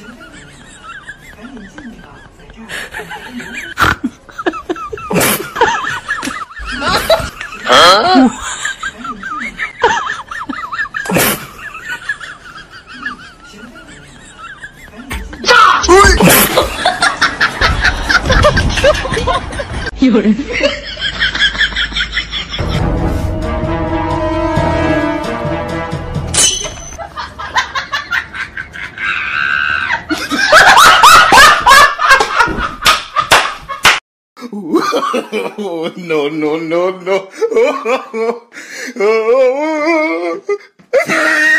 有人。no, no, no, no.